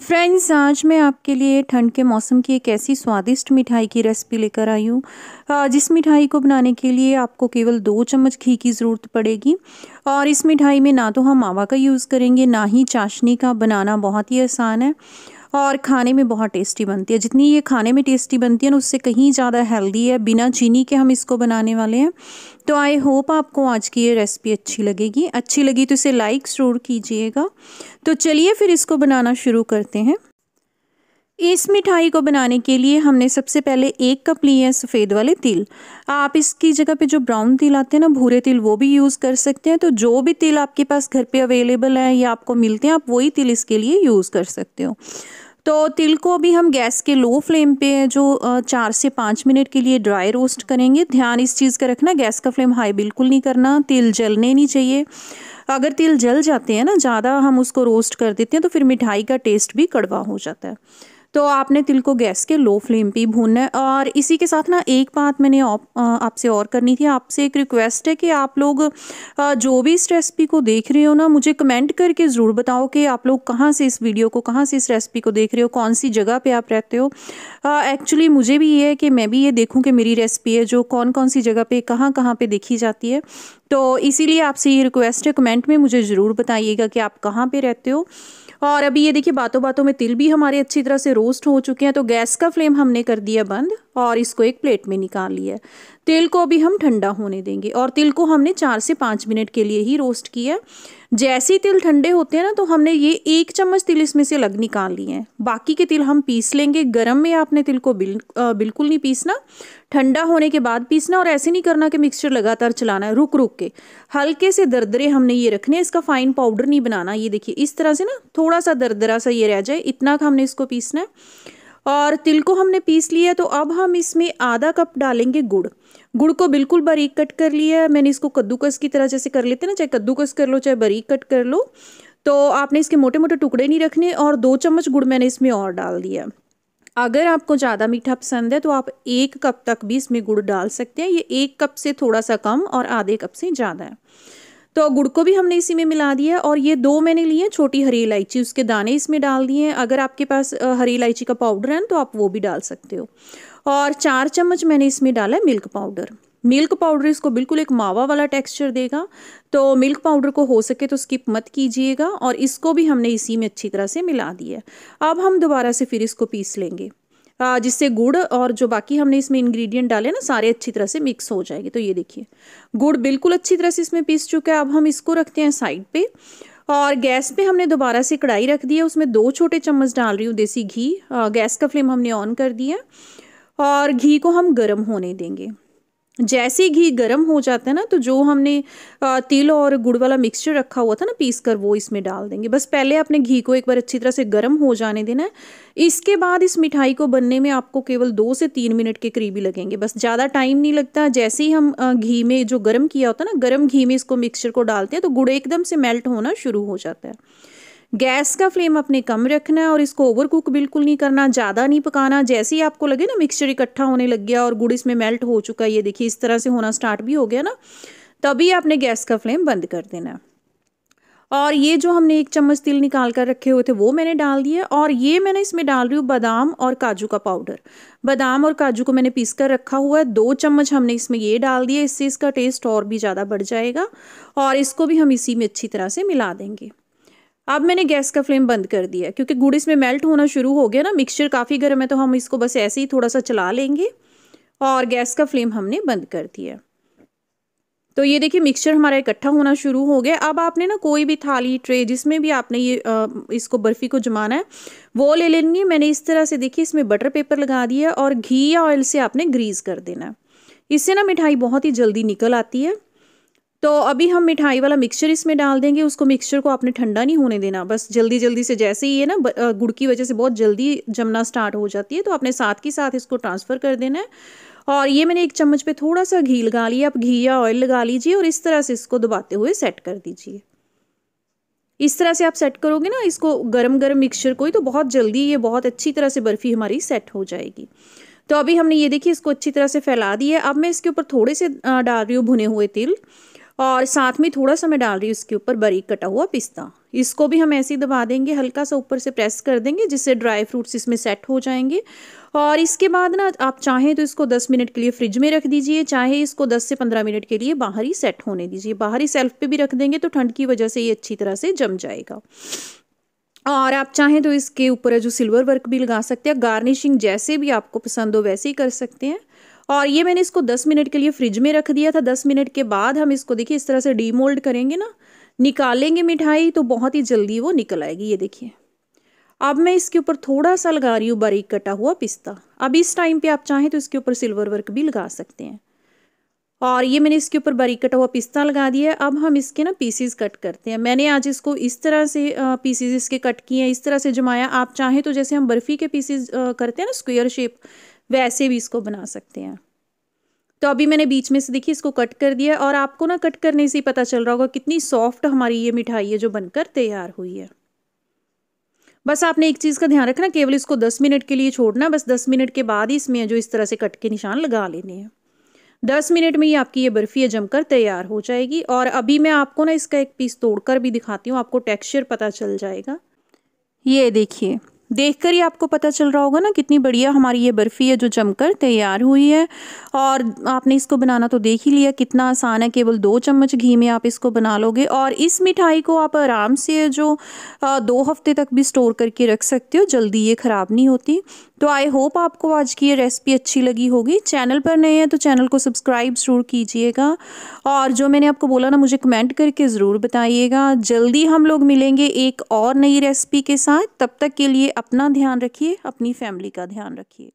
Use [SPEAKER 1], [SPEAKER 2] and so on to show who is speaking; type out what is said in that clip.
[SPEAKER 1] Friends आज मैं आपके लिए ठंड के मौसम की एक ऐसी स्वादिष्ट मिठाई की रेसिपी लेकर आई हूँ। जिस मिठाई को बनाने के लिए आपको केवल दो चम्मच घी की ज़रूरत पड़ेगी, और इस मिठाई में ना तो हम मावा का यूज़ करेंगे, ना ही चाशनी का। बनाना बहुत ही आसान है। और खाने में बहुत टेस्टी बनती है। जितनी ये खाने में टेस्टी बनती है ना, उससे कहीं ज़्यादा हेल्दी है। बिना चीनी के हम इसको बनाने वाले हैं। तो आई होप आपको आज की ये रेसिपी अच्छी लगेगी। अच्छी लगी तो इसे लाइक ज़रूर कीजिएगा। तो चलिए फिर इसको बनाना शुरू करते हैं। इस मिठाई को बनाने के लिए हमने सबसे पहले एक कप लिए हैं सफ़ेद वाले तिल। आप इसकी जगह पे जो ब्राउन तिल आते हैं ना, भूरे तिल, वो भी यूज़ कर सकते हैं। तो जो भी तिल आपके पास घर पे अवेलेबल है या आपको मिलते हैं, आप वही तिल इसके लिए यूज़ कर सकते हो। तो तिल को अभी हम गैस के लो फ्लेम पे जो चार से पाँच मिनट के लिए ड्राई रोस्ट करेंगे। ध्यान इस चीज़ का रखना, गैस का फ्लेम हाई बिल्कुल नहीं करना, तिल जलने नहीं चाहिए। अगर तिल जल जाते हैं ना, ज़्यादा हम उसको रोस्ट कर देते हैं तो फिर मिठाई का टेस्ट भी कड़वा हो जाता है। तो आपने तिल को गैस के लो फ्लेम पे भूनना है और इसी के साथ ना एक बात मैंने आपसे और करनी थी। आपसे एक रिक्वेस्ट है कि आप लोग जो भी इस रेसिपी को देख रहे हो ना, मुझे कमेंट करके ज़रूर बताओ कि आप लोग कहाँ से इस वीडियो को, कहाँ से इस रेसिपी को देख रहे हो, कौन सी जगह पर आप रहते हो। एक्चुअली मुझे भी ये है कि मैं भी ये देखूँ कि मेरी रेसिपी है जो कौन कौन सी जगह पर कहाँ कहाँ पर देखी जाती है। तो इसीलिए आपसे ये रिक्वेस्ट है कमेंट में मुझे ज़रूर बताइएगा कि आप कहाँ पर रहते हो। और अभी ये देखिए बातों बातों में तिल भी हमारे अच्छी तरह से रोस्ट हो चुके हैं तो गैस का फ्लेम हमने कर दिया बंद। और इसको एक प्लेट में निकाल लिया तिल को अभी हम ठंडा होने देंगे और तिल को हमने चार से पाँच मिनट के लिए ही रोस्ट किया जैसे ही तिल ठंडे होते हैं ना तो हमने ये एक चम्मच तिल इसमें से अलग निकाल लिए हैं। बाकी के तिल हम पीस लेंगे। गर्म में आपने तिल को बिल, आ, बिल्कुल नहीं पीसना। ठंडा होने के बाद पीसना और ऐसे नहीं करना कि मिक्सचर लगातार चलाना है रुक रुक के। हल्के से दरदरे हमने ये रखने इसका फाइन पाउडर नहीं बनाना। ये देखिए इस तरह से ना थोड़ा सा दरदरा सा ये रह जाए। इतना का हमने इसको पीसना है। और तिल को हमने पीस लिया तो अब हम इसमें आधा कप डालेंगे गुड़। गुड़ को बिल्कुल बारीक कट कर लिया है। मैंने इसको कद्दूकस की तरह जैसे कर लेते हैं ना, चाहे कद्दूकस कर लो, चाहे बारीक कट कर लो। तो आपने इसके मोटे मोटे टुकड़े नहीं रखने और दो चम्मच गुड़ मैंने इसमें और डाल दिया। अगर आपको ज़्यादा मीठा पसंद है तो आप एक कप तक भी इसमें गुड़ डाल सकते हैं। ये एक कप से थोड़ा सा कम और आधे कप से ज़्यादा है। तो गुड़ को भी हमने इसी में मिला दिया और ये दो मैंने लिए हैं, छोटी हरी इलायची, उसके दाने इसमें डाल दिए हैं। अगर आपके पास हरी इलायची का पाउडर है तो आप वो भी डाल सकते हो। और चार चम्मच मैंने इसमें डाला है मिल्क पाउडर। मिल्क पाउडर इसको बिल्कुल एक मावा वाला टेक्सचर देगा तो मिल्क पाउडर को हो सके तो स्किप मत कीजिएगा और इसको भी हमने इसी में अच्छी तरह से मिला दिया अब हम दोबारा से फिर इसको पीस लेंगे। जिससे गुड़ और जो बाकी हमने इसमें इंग्रेडिएंट डाले ना, सारे अच्छी तरह से मिक्स हो जाएँगे। तो ये देखिए, गुड़ बिल्कुल अच्छी तरह से इसमें पीस चुका है। अब हम इसको रखते हैं साइड पे और गैस पे हमने दोबारा से कढ़ाई रख दी है। उसमें दो छोटे चम्मच डाल रही हूँ देसी घी। गैस का फ्लेम हमने ऑन कर दिया और घी को हम गर्म होने देंगे। जैसे घी गर्म हो जाता है ना तो जो हमने तिल और गुड़ वाला मिक्सचर रखा हुआ था ना, पीस कर वो इसमें डाल देंगे। बस पहले अपने घी को एक बार अच्छी तरह से गर्म हो जाने देना है। इसके बाद इस मिठाई को बनने में आपको केवल दो से तीन मिनट के करीब ही लगेंगे। बस ज़्यादा टाइम नहीं लगता। जैसे ही हम घी में जो गर्म किया होता है ना, गर्म घी में इसको मिक्सचर को डालते हैं तो गुड़ एकदम से मेल्ट होना शुरू हो जाता है। गैस का फ्लेम अपने कम रखना है और इसको ओवर कुक बिल्कुल नहीं करना, ज़्यादा नहीं पकाना। जैसे ही आपको लगे ना मिक्सचर इकट्ठा होने लग गया और गुड़ इसमें मेल्ट हो चुका है, ये देखिए इस तरह से होना स्टार्ट भी हो गया ना, तभी आपने गैस का फ्लेम बंद कर देना। और ये जो हमने एक चम्मच तिल निकाल कर रखे हुए थे, वो मैंने डाल दिया और ये मैंने इसमें डाल रही हूँ बादाम और काजू का पाउडर बादाम और काजू को मैंने पीस कर रखा हुआ है, दो चम्मच हमने इसमें ये डाल दिया, इससे इसका टेस्ट और भी ज़्यादा बढ़ जाएगा और इसको भी हम इसी में अच्छी तरह से मिला देंगे। अब मैंने गैस का फ्लेम बंद कर दिया क्योंकि गुड़ इसमें मेल्ट होना शुरू हो गया ना मिक्सचर काफ़ी गर्म है तो हम इसको बस ऐसे ही थोड़ा सा चला लेंगे और गैस का फ्लेम हमने बंद कर दिया। तो ये देखिए मिक्सचर हमारा इकट्ठा होना शुरू हो गया। अब आपने ना कोई भी थाली ट्रे जिसमें भी आपने ये आ, इसको बर्फ़ी को जमाना है वो ले लेंगे मैंने इस तरह से देखिए इसमें बटर पेपर लगा दिया और घी या ऑयल से आपने ग्रीस कर देना। इससे ना मिठाई बहुत ही जल्दी निकल आती है। तो अभी हम मिठाई वाला मिक्सचर इसमें डाल देंगे, उसको मिक्सचर को आपने ठंडा नहीं होने देना। बस जल्दी जल्दी से जैसे ही है ना गुड़ की वजह से बहुत जल्दी जमना स्टार्ट हो जाती है तो आपने साथ के साथ इसको ट्रांसफ़र कर देना है। और ये मैंने एक चम्मच पे थोड़ा सा घी लगा लिया। आप घी या ऑयल लगा लीजिए और इस तरह से इसको दबाते हुए सेट कर दीजिए। इस तरह से आप सेट करोगे ना, इसको गरम गरम मिक्सचर को ही तो बहुत जल्दी ये बहुत अच्छी तरह से बर्फ़ी हमारी सेट हो जाएगी। तो अभी हमने ये देखिए, इसको अच्छी तरह से फैला दी है। अब मैं इसके ऊपर थोड़े से डाल रही हूँ भुने हुए तिल। और साथ में थोड़ा सा मैं डाल रही हूँ इसके ऊपर बारीक कटा हुआ पिस्ता। इसको भी हम ऐसे ही दबा देंगे, हल्का सा ऊपर से प्रेस कर देंगे, जिससे ड्राई फ्रूट्स इसमें सेट हो जाएँगे। और इसके बाद ना, आप चाहें तो इसको 10 मिनट के लिए फ्रिज में रख दीजिए, चाहे इसको 10 से 15 मिनट के लिए बाहर ही सेट होने दीजिए। बाहर ही सेल्फ पे भी रख देंगे तो ठंड की वजह से ये अच्छी तरह से जम जाएगा। और आप चाहें तो इसके ऊपर जो सिल्वर वर्क भी लगा सकते हैं, गार्निशिंग जैसे भी आपको पसंद हो वैसे ही कर सकते हैं। और ये मैंने इसको 10 मिनट के लिए फ्रिज में रख दिया था। 10 मिनट के बाद हम इसको देखिए, इस तरह से डीमोल्ड करेंगे ना, निकालेंगे मिठाई तो बहुत ही जल्दी वो निकल आएगी, ये देखिए। अब मैं इसके ऊपर थोड़ा सा लगा रही हूँ बारीक कटा हुआ पिस्ता। अब इस टाइम पे आप चाहें तो इसके ऊपर सिल्वर वर्क भी लगा सकते हैं। और ये मैंने इसके ऊपर बारीक कटा हुआ पिस्ता लगा दिया है। अब हम इसके ना पीसीज कट करते हैं। मैंने आज इसको इस तरह से पीसीज इसके कट किए हैं, इस तरह से जमाया। आप चाहें तो जैसे हम बर्फ़ी के पीसीज करते हैं ना, स्क्वेयर शेप वैसे भी इसको बना सकते हैं। तो अभी मैंने बीच में से देखिए इसको कट कर दिया और आपको ना कट करने से ही पता चल रहा होगा कितनी सॉफ्ट हमारी ये मिठाई है जो बनकर तैयार हुई है। बस आपने एक चीज़ का ध्यान रखना, केवल इसको दस मिनट के लिए छोड़ना, बस दस मिनट के बाद ही इसमें जो इस तरह से कट के निशान लगा लेने हैं। दस मिनट में ही आपकी ये बर्फ़ी जमकर तैयार हो जाएगी और अभी मैं आपको ना इसका एक पीस तोड़कर भी दिखाती हूँ, आपको टेक्सचर पता चल जाएगा। ये देखिए देखकर ही आपको पता चल रहा होगा ना कितनी बढ़िया हमारी ये बर्फ़ी है जो जमकर तैयार हुई है। और आपने इसको बनाना तो देख ही लिया, कितना आसान है, केवल दो चम्मच घी में आप इसको बना लोगे। और इस मिठाई को आप आराम से जो दो हफ़्ते तक भी स्टोर करके रख सकते हो, जल्दी ये ख़राब नहीं होती। तो आई होप आपको आज की ये रेसिपी अच्छी लगी होगी। चैनल पर नए हैं तो चैनल को सब्सक्राइब ज़रूर कीजिएगा। और जो मैंने आपको बोला ना, मुझे कमेंट करके ज़रूर बताइएगा। जल्दी हम लोग मिलेंगे एक और नई रेसिपी के साथ। तब तक के लिए अपना ध्यान रखिए, अपनी फैमिली का ध्यान रखिए।